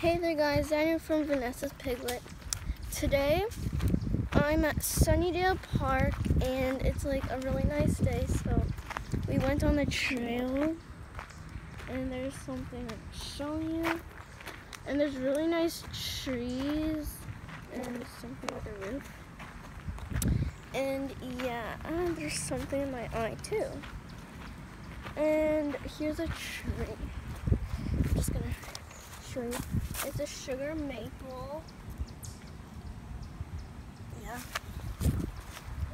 Hey there guys, Daniel from Vanessa's Piglet. Today I'm at Sunnydale Park and it's like a really nice day so we went on the trail and there's something I'm showing you and there's really nice trees and something with a roof. And yeah and there's something in my eye too. And here's a tree. I'm just gonna show you it's a sugar maple. Yeah.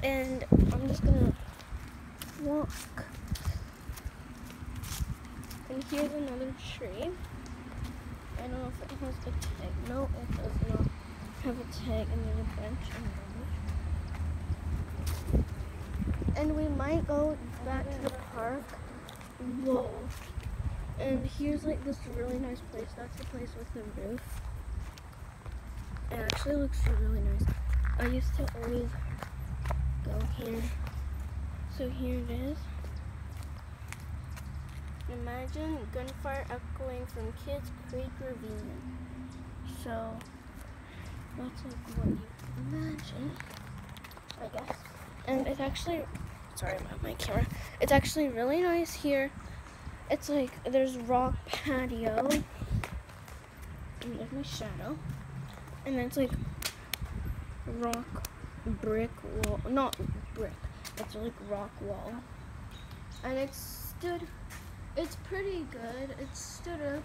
And I'm just gonna walk. And here's another tree. I don't know if it has a tag. No, it does not have a tag. And there's a bench and And we might go back to the park. Whoa. And here's like this really nice place. That's the place with the roof. It actually looks really nice. I used to always go here. So here it is. Imagine gunfire echoing from Kids Creek Ravine. So that's like what you imagine, I guess. And it's actually, sorry about my camera. It's actually really nice here it's like there's rock patio. And there's my shadow. And then it's like rock brick wall. Not brick. It's like rock wall. And it stood it's pretty good. It stood up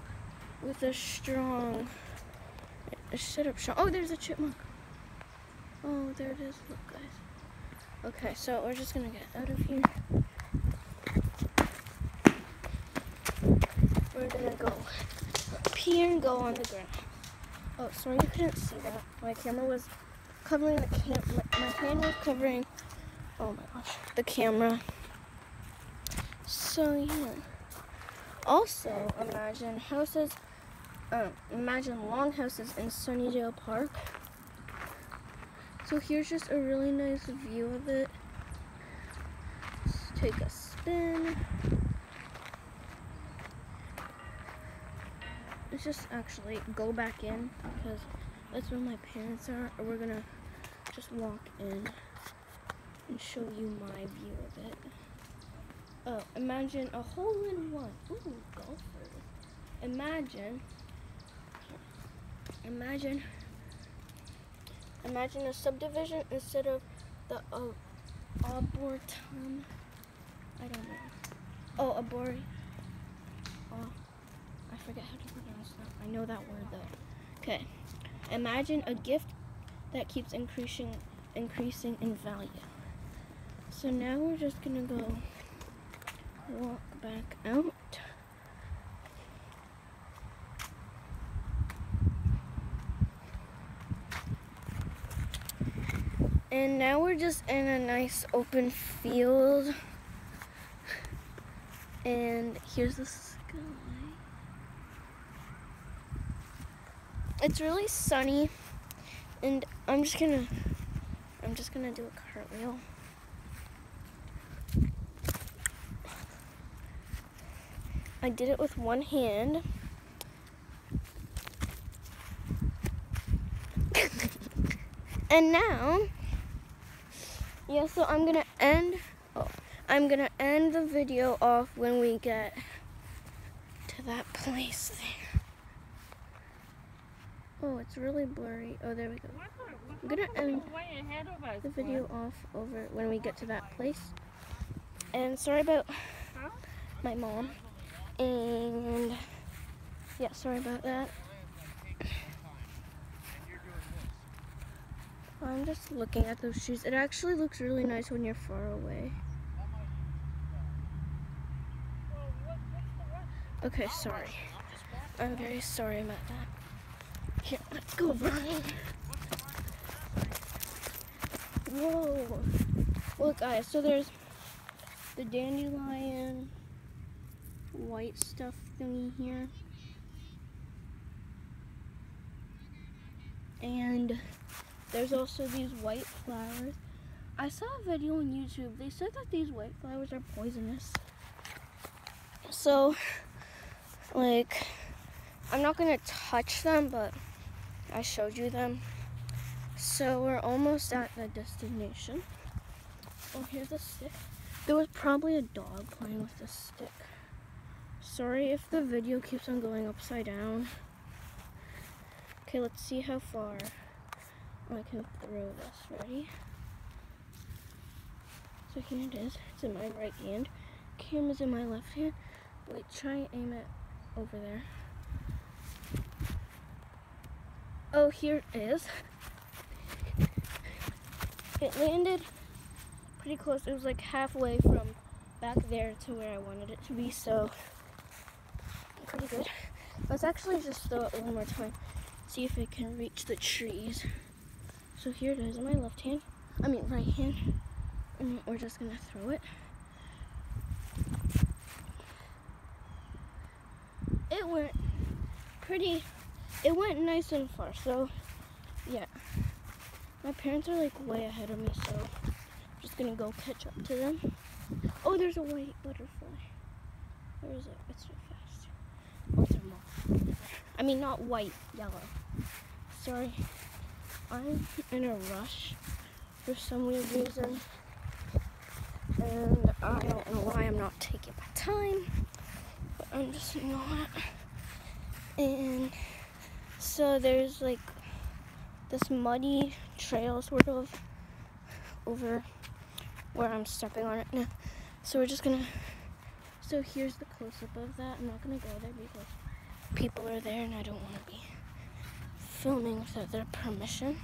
with a strong it stood up strong. Oh there's a chipmunk. Oh there it is. Look guys. Okay so we're just gonna get out of here we're gonna go up here and go on the ground. Oh, sorry you couldn't see that. My camera was covering the cam. My, my hand was covering. Oh my gosh, the camera. So yeah. Also, imagine houses. Um, imagine long houses in Sunnydale Park. So here's just a really nice view of it. Let's take a spin. Let's just actually go back in because that's where my parents are. Or we're gonna just walk in and show you my view of it. Oh, imagine a hole in one. Ooh, golfers. Imagine, imagine, imagine a subdivision instead of the uh, arboretum. I don't know. Oh, arbori. Oh, forget how to pronounce that. I know that word though. Okay. Imagine a gift that keeps increasing increasing in value. So now we're just gonna go walk back out. And now we're just in a nice open field. And here's the sky. It's really sunny and I'm just gonna I'm just gonna do a cartwheel. I did it with one hand. and now, yeah, so I'm gonna end, oh, I'm gonna end the video off when we get to that place there. Oh, it's really blurry. Oh, there we go. I'm gonna end the video off over when we get to that place. And sorry about my mom. And yeah, sorry about that. I'm just looking at those shoes. It actually looks really nice when you're far away. Okay, sorry. I'm very sorry about that. Here, let's go, Brian. Whoa. Look, guys, so there's the dandelion white stuff thingy here. And there's also these white flowers. I saw a video on YouTube. They said that these white flowers are poisonous. So, like, I'm not gonna touch them, but I showed you them. So we're almost at the destination. Oh, here's a stick. There was probably a dog playing with the stick. Sorry if the video keeps on going upside down. Okay, let's see how far I can throw this. Ready? So here it is. It's in my right hand. Camera's in my left hand. Wait, try and aim it over there. Oh, here it is. It landed pretty close. It was like halfway from back there to where I wanted it to be, so pretty good. Let's actually just throw it one more time. See if it can reach the trees. So here it is in my left hand. I mean right hand. And we're just gonna throw it. It went pretty it went nice and far. So, yeah. My parents are like way ahead of me, so I'm just gonna go catch up to them. Oh, there's a white butterfly. Where is it? It's so fast. Oh, it's a moth. I mean, not white, yellow. Sorry. I'm in a rush for some weird reason. And I don't know why I'm not taking my time. But I'm just not. And so there's like this muddy trail sort of over where I'm stepping on it now. So we're just gonna, so here's the close up of that. I'm not gonna go there because people are there and I don't wanna be filming without their permission.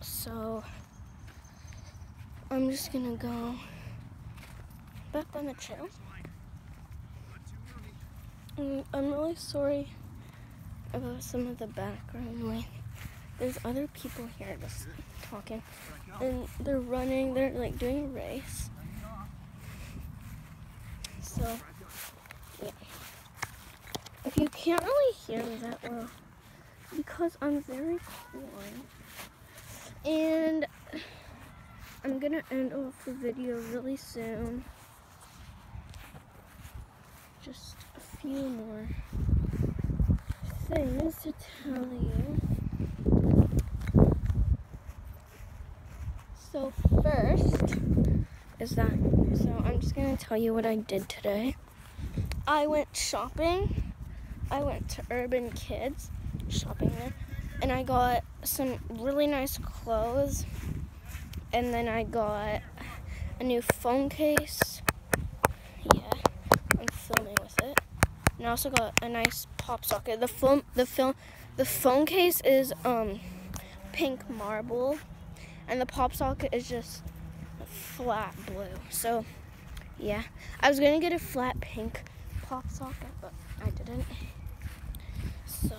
So I'm just gonna go back on the trail. I'm really sorry about some of the background noise. There's other people here just talking. And they're running, they're like doing a race. So, yeah. If you can't really hear me that well, because I'm very cold. And I'm gonna end off the video really soon. Just a few more things to tell you. So first is that, so I'm just gonna tell you what I did today. I went shopping. I went to Urban Kids, shopping there, and I got some really nice clothes. And then I got a new phone case. Yeah, I'm filming with it. And I also got a nice pop socket. The phone, the film, the phone case is um pink marble, and the pop socket is just flat blue. So yeah, I was gonna get a flat pink pop socket, but I didn't. So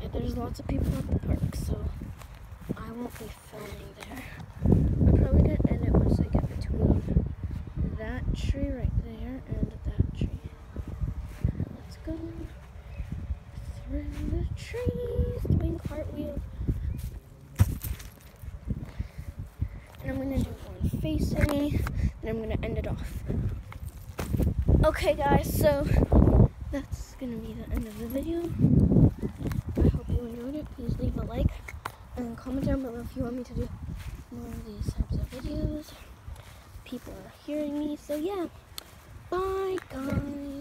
yeah, there's lots of people at the park, so I won't be filming there. I'm probably gonna end it once I get between that tree off. Okay guys, so that's gonna be the end of the video. I hope you enjoyed it. Please leave a like and comment down below if you want me to do more of these types of videos. People are hearing me, so yeah. Bye guys.